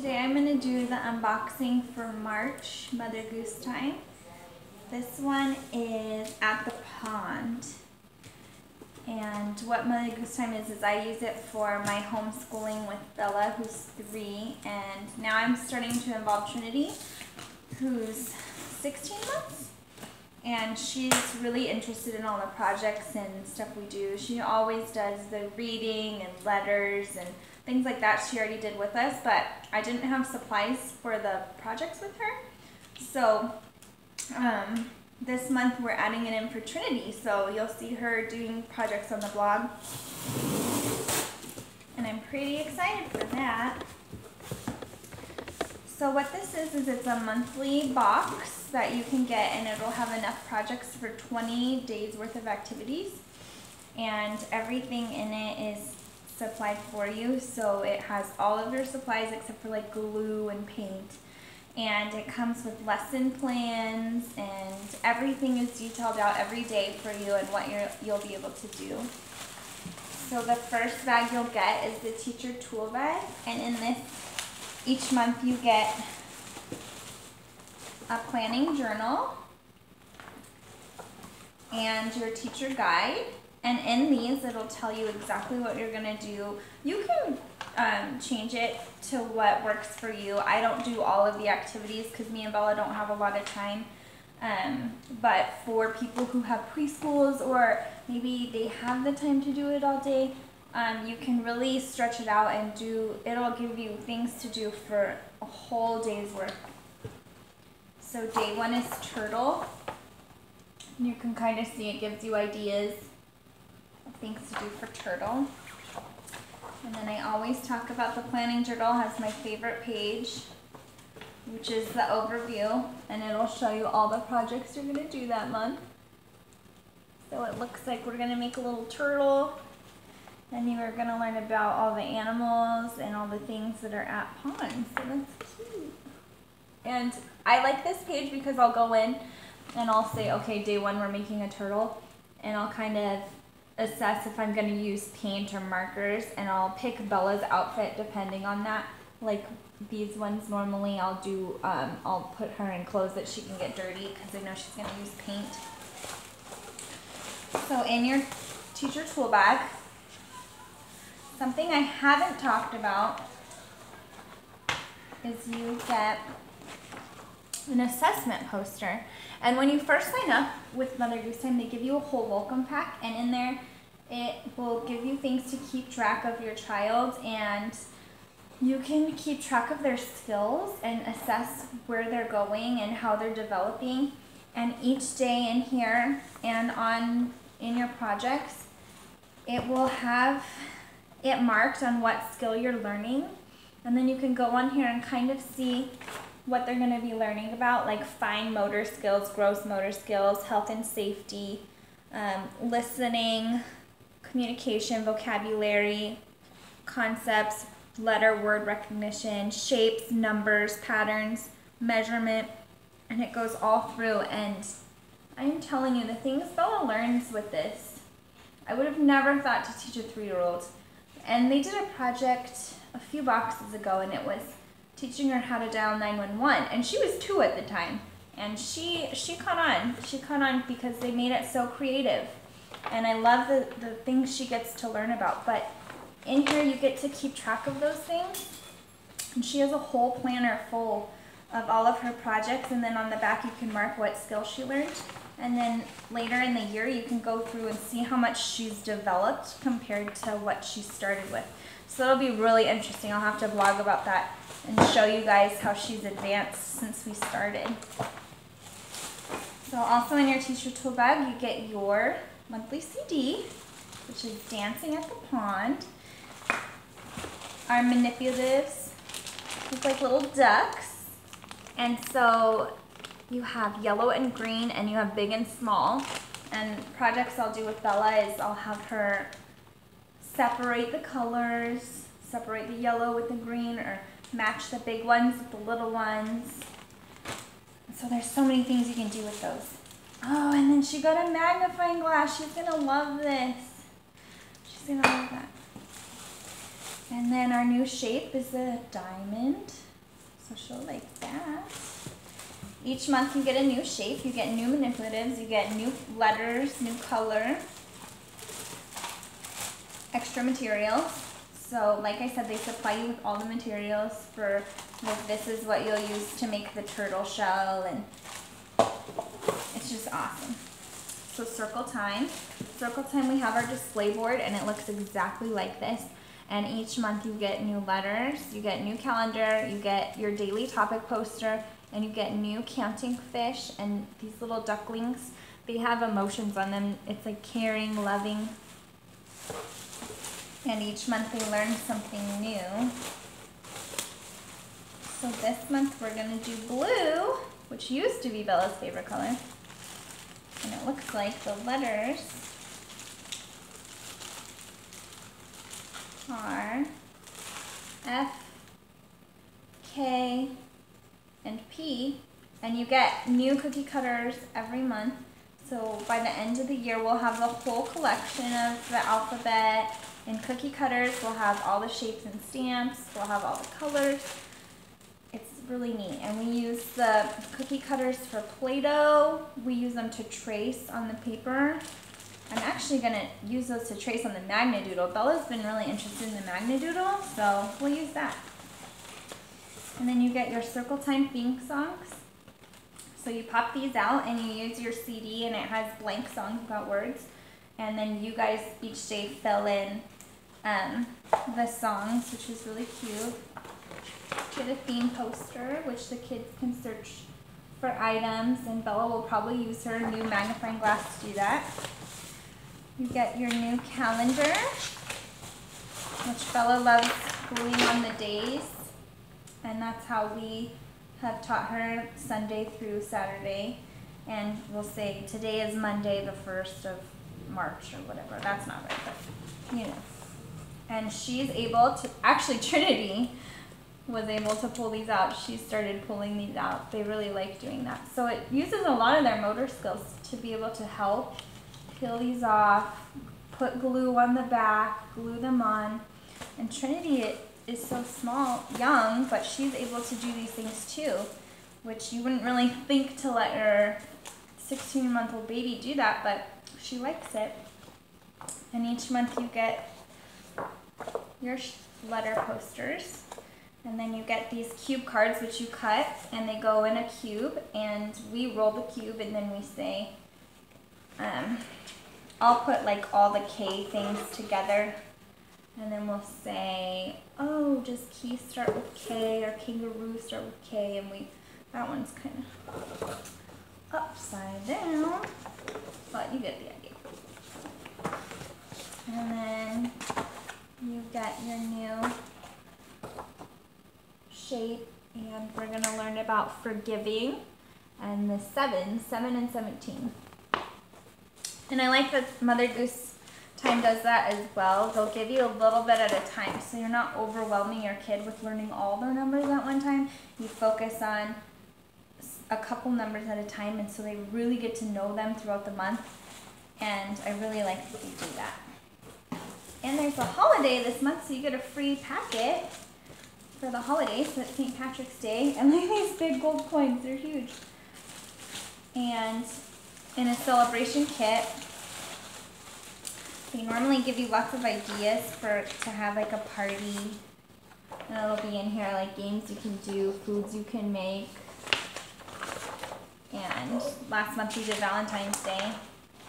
today I'm going to do the unboxing for March Mother Goose Time. This one is at the pond. And what Mother Goose Time is, is I use it for my homeschooling with Bella, who's three, and now I'm starting to involve Trinity, who's 16 months. And she's really interested in all the projects and stuff we do. She always does the reading and letters and things like that she already did with us, but I didn't have supplies for the projects with her. So um, this month we're adding it in for Trinity, so you'll see her doing projects on the blog. And I'm pretty excited for that. So what this is, is it's a monthly box that you can get and it'll have enough projects for 20 days worth of activities. And everything in it is supplied for you. So it has all of your supplies except for like glue and paint. And it comes with lesson plans and everything is detailed out every day for you and what you're, you'll be able to do. So the first bag you'll get is the teacher tool bag. And in this, each month you get a planning journal and your teacher guide and in these, it'll tell you exactly what you're gonna do. You can um, change it to what works for you. I don't do all of the activities because me and Bella don't have a lot of time. Um, but for people who have preschools or maybe they have the time to do it all day, um, you can really stretch it out and do, it'll give you things to do for a whole day's work. So day one is turtle. You can kind of see it gives you ideas things to do for turtle. And then I always talk about the planning journal has my favorite page, which is the overview, and it'll show you all the projects you're gonna do that month. So it looks like we're gonna make a little turtle, and you are gonna learn about all the animals and all the things that are at ponds. So that's cute. And I like this page because I'll go in and I'll say, okay, day one we're making a turtle, and I'll kind of assess if I'm going to use paint or markers and I'll pick Bella's outfit depending on that. Like these ones normally I'll do, um, I'll put her in clothes that she can get dirty because I know she's to use paint. So in your teacher tool bag, something I haven't talked about is you get an assessment poster. And when you first sign up with Mother Goose Time, they give you a whole welcome pack, and in there it will give you things to keep track of your child, and you can keep track of their skills and assess where they're going and how they're developing. And each day in here and on in your projects, it will have it marked on what skill you're learning. And then you can go on here and kind of see what they're going to be learning about, like fine motor skills, gross motor skills, health and safety, um, listening, communication, vocabulary, concepts, letter word recognition, shapes, numbers, patterns, measurement, and it goes all through. And I'm telling you, the things Bella learns with this, I would have never thought to teach a three year old. And they did a project a few boxes ago, and it was teaching her how to dial 911 and she was two at the time and she she caught on she caught on because they made it so creative and i love the the things she gets to learn about but in here you get to keep track of those things. And she has a whole planner full of all of her projects and then on the back you can mark what skills she learned. And then later in the year you can go through and see how much she's developed compared to what she started with. So it'll be really interesting. I'll have to blog about that and show you guys how she's advanced since we started. So also in your teacher tool bag, you get your monthly CD, which is Dancing at the Pond. Our manipulatives, look like little ducks. And so you have yellow and green and you have big and small. And projects I'll do with Bella is I'll have her separate the colors, separate the yellow with the green or match the big ones with the little ones. So there's so many things you can do with those. Oh, and then she got a magnifying glass. She's gonna love this. She's gonna love that. And then our new shape is a diamond. So she'll like that. Each month you get a new shape, you get new manipulatives, you get new letters, new color, extra materials. So like I said, they supply you with all the materials for, like this is what you'll use to make the turtle shell and it's just awesome. So circle time. Circle time we have our display board and it looks exactly like this. And each month you get new letters, you get new calendar, you get your daily topic poster, and you get new counting fish and these little ducklings. They have emotions on them. It's like caring, loving. And each month they learn something new. So this month we're gonna do blue, which used to be Bella's favorite color. And it looks like the letters are F, K, and P, and you get new cookie cutters every month. So by the end of the year, we'll have the whole collection of the alphabet and cookie cutters. We'll have all the shapes and stamps. We'll have all the colors. Really neat. And we use the cookie cutters for Play-Doh. We use them to trace on the paper. I'm actually to use those to trace on the Magna Doodle. Bella's been really interested in the Magna Doodle, so we'll use that. And then you get your Circle Time theme songs. So you pop these out and you use your CD and it has blank songs without words. And then you guys each day fill in um, the songs, which is really cute. Get a theme poster, which the kids can search for items. And Bella will probably use her new magnifying glass to do that. You get your new calendar, which Bella loves gluing on the days and that's how we have taught her Sunday through Saturday. And we'll say today is Monday, the 1st of March or whatever. That's not right, but you know. And she's able to, actually, Trinity was able to pull these out. She started pulling these out. They really like doing that. So it uses a lot of their motor skills to be able to help peel these off, put glue on the back, glue them on. And Trinity, is so small, young, but she's able to do these things too, which you wouldn't really think to let your 16 month old baby do that, but she likes it. And each month you get your letter posters. And then you get these cube cards which you cut and they go in a cube and we roll the cube and then we say, um, I'll put like all the K things together and then we'll say, oh, does key start with K or kangaroo start with K? And we, that one's kind of upside down, but you get the idea. And then you get your new shape and we're going to learn about forgiving and the 7, 7 and 17. And I like that Mother Goose Time does that as well. They'll give you a little bit at a time, so you're not overwhelming your kid with learning all their numbers at one time. You focus on a couple numbers at a time, and so they really get to know them throughout the month. And I really like that you do that. And there's a holiday this month, so you get a free packet for the holidays. So it's St. Patrick's Day, and look at these big gold coins. They're huge. And in a celebration kit, they normally give you lots of ideas for to have like a party. And it'll be in here like games you can do, foods you can make. And last month we did Valentine's Day,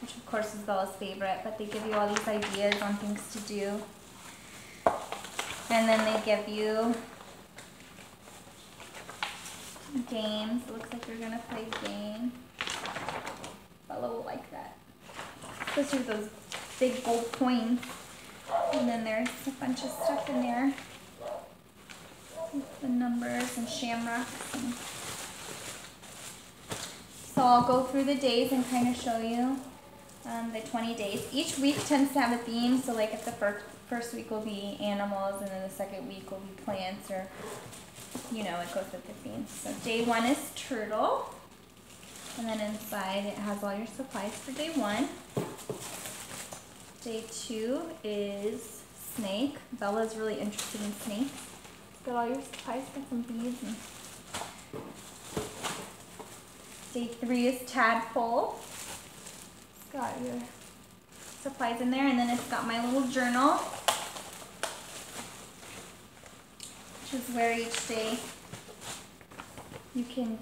which of course is Bella's favorite, but they give you all these ideas on things to do. And then they give you games. Looks like you're gonna play a game. Bella will like that. Especially those big gold coins. And then there's a bunch of stuff in there. The numbers and shamrocks. And so I'll go through the days and kind of show you um, the 20 days. Each week tends to have a theme. So like if the first, first week will be animals and then the second week will be plants or, you know, it goes with the theme. So day one is turtle. And then inside it has all your supplies for day one. Day two is snake. Bella's really interested in snakes. Got all your supplies, got some bees. Day three is tadpole. It's got your supplies in there, and then it's got my little journal, is where each day you can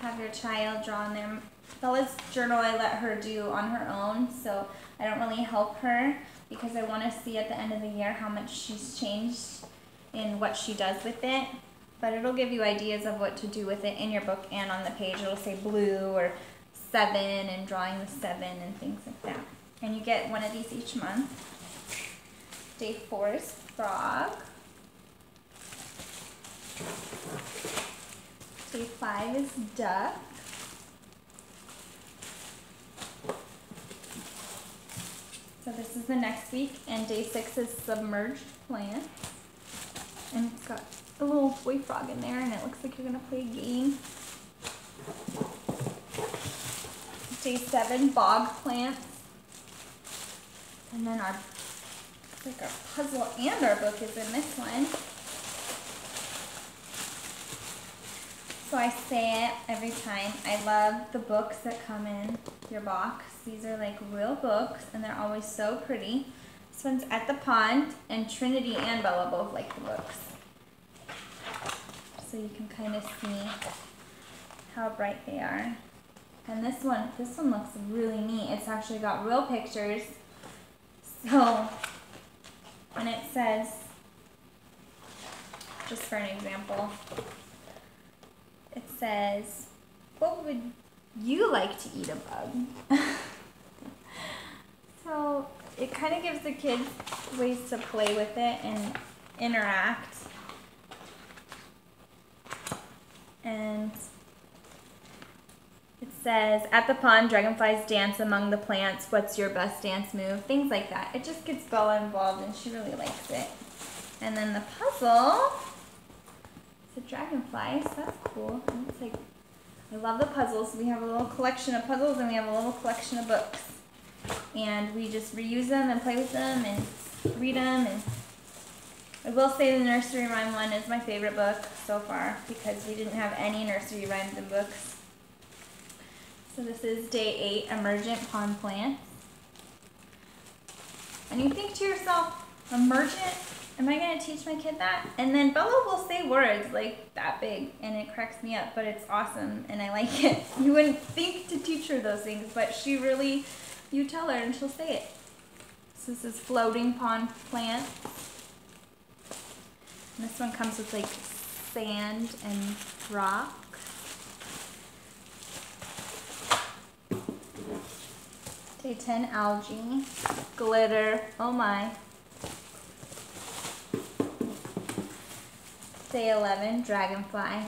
have your child draw in there. Bella's journal I let her do on her own, so I don't really help her because I want to see at the end of the year how much she's changed in what she does with it. But it'll give you ideas of what to do with it in your book and on the page. It'll say blue or seven and drawing the seven and things like that. And you get one of these each month. Day four is frog. Day five is duck. So this is the next week, and day six is submerged plants. And it's got a little boy frog in there, and it looks like you're gonna play a game. Day seven, bog plants. And then our, like our puzzle and our book is in this one. So I say it every time. I love the books that come in your box. These are like real books and they're always so pretty. This one's At the Pond and Trinity and Bella both like the books. So you can kind of see how bright they are. And this one, this one looks really neat. It's actually got real pictures. So, and it says, just for an example, it says, what would you like to eat a bug? so it kind of gives the kids ways to play with it and interact. And it says, at the pond, dragonflies dance among the plants. What's your best dance move? Things like that. It just gets Bella involved and she really likes it. And then the puzzle it's a dragonfly, so that's cool. It's like, I love the puzzles. We have a little collection of puzzles and we have a little collection of books. And we just reuse them and play with them and read them. And I will say the nursery rhyme one is my favorite book so far because we didn't have any nursery rhymes in books. So this is day eight, emergent pond plants. And you think to yourself, emergent am I going to teach my kid that? And then Bella will say words like that big, and it cracks me up, but it's awesome, and I like it. You wouldn't think to teach her those things, but she really, you tell her, and she'll say it. So this is floating pond plant. And this one comes with like sand and rock. Day 10 algae, glitter, oh my. Day 11, dragonfly.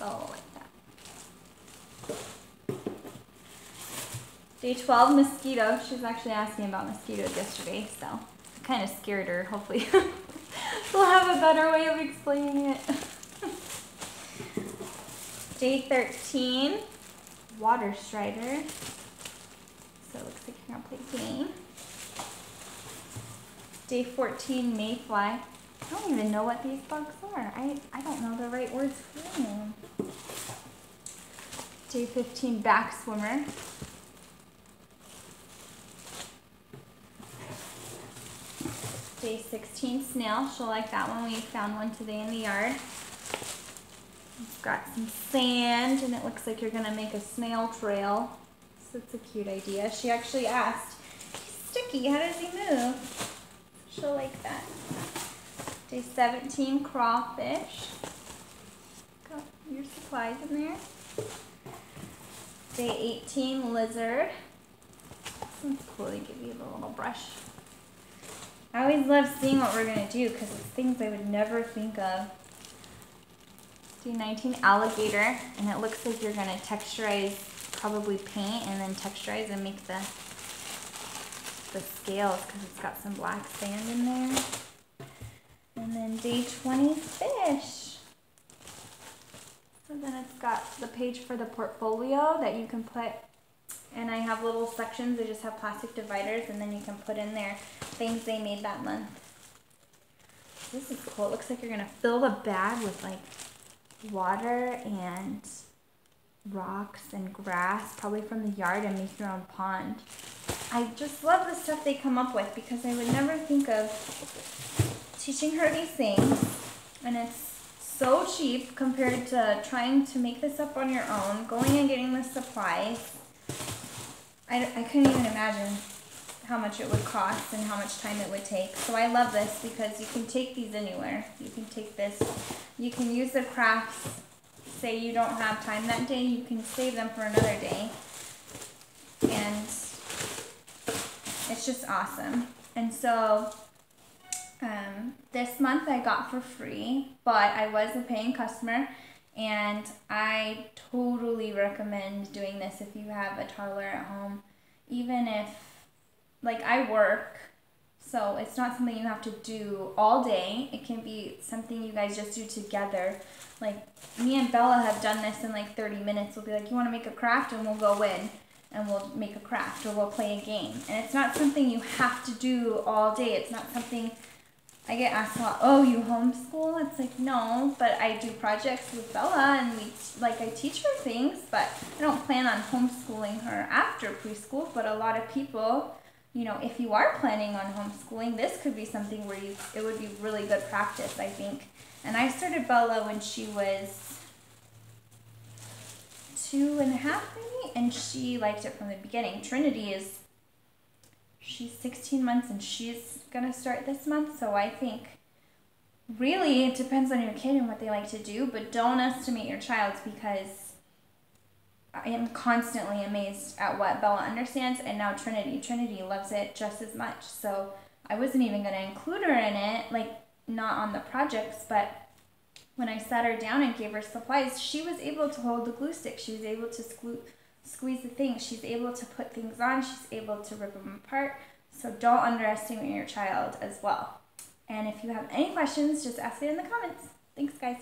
Oh, like that. Day 12, mosquito. She was actually asking about mosquitoes yesterday, so I kind of scared her. Hopefully we'll have a better way of explaining it. Day 13, water strider. So it looks like you're to play game. Day 14, mayfly. I don't even know what these bugs are. I, I don't know the right words for them. Day 15, back swimmer. Day 16, snail. She'll like that one. We found one today in the yard. It's got some sand, and it looks like you're going to make a snail trail. So it's a cute idea. She actually asked, sticky, how does he move? She'll like that. Day 17, crawfish. Got your supplies in there. Day 18, lizard. This cool. They give you the little brush. I always love seeing what we're going to do because it's things I would never think of. Day 19, alligator. And it looks like you're going to texturize, probably paint, and then texturize and make the, the scales because it's got some black sand in there. And then day 20, fish. So then it's got the page for the portfolio that you can put, and I have little sections, they just have plastic dividers, and then you can put in there things they made that month. This is cool. It looks like you're going to fill the bag with like water and rocks and grass, probably from the yard, and make your own pond. I just love the stuff they come up with because I would never think of teaching her these things. And it's so cheap compared to trying to make this up on your own, going and getting the supplies. I, I couldn't even imagine how much it would cost and how much time it would take. So I love this because you can take these anywhere. You can take this, you can use the crafts. Say you don't have time that day, you can save them for another day. And it's just awesome. And so um, this month I got for free, but I was a paying customer and I totally recommend doing this if you have a toddler at home. Even if, like, I work, so it's not something you have to do all day. It can be something you guys just do together. Like, me and Bella have done this in like 30 minutes. We'll be like, You want to make a craft? And we'll go in and we'll make a craft or we'll play a game. And it's not something you have to do all day. It's not something I get asked a lot, oh, you homeschool? It's like, no, but I do projects with Bella and we, like, I teach her things, but I don't plan on homeschooling her after preschool. But a lot of people, you know, if you are planning on homeschooling, this could be something where you, it would be really good practice, I think. And I started Bella when she was two and a half, maybe, and she liked it from the beginning. Trinity is she's 16 months and she's to start this month. So I think really it depends on your kid and what they like to do, but don't estimate your child because I am constantly amazed at what Bella understands and now Trinity. Trinity loves it just as much. So I wasn't even to include her in it, like not on the projects, but when I sat her down and gave her supplies, she was able to hold the glue stick. She was able to squeeze the things. She's able to put things on. She's able to rip them apart. So don't underestimate your child as well. And if you have any questions, just ask it in the comments. Thanks, guys.